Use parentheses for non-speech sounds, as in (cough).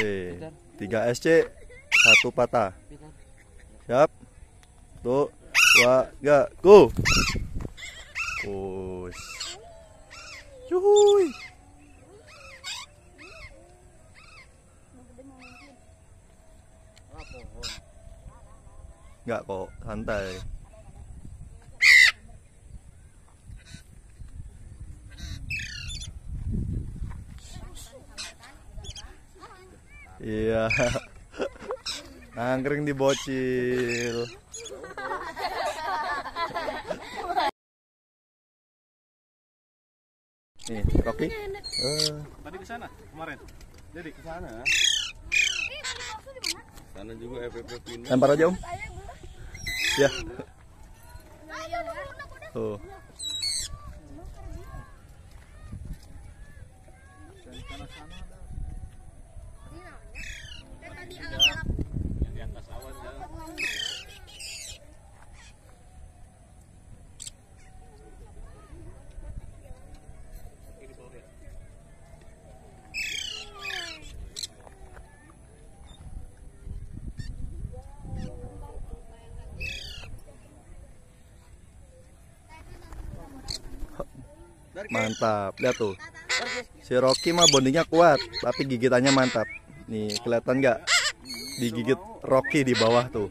Oke, 3 SC, satu patah. Siap. Tuh, dua, tiga, go. Push. Cuy. Enggak kok, santai. Iya. (laughs) Angkring di bocil. Nih, Rocky. Eh, Tadi ke sana kemarin. Jadi ke sana. Sana juga FPP pindah. lempar aja, Om. Ya. Tuh. Yang Mantap. Lihat tuh. Si Rocky mah bondingnya kuat, tapi gigitannya mantap. Nih, kelihatan nggak? Digigit Rocky di bawah tuh.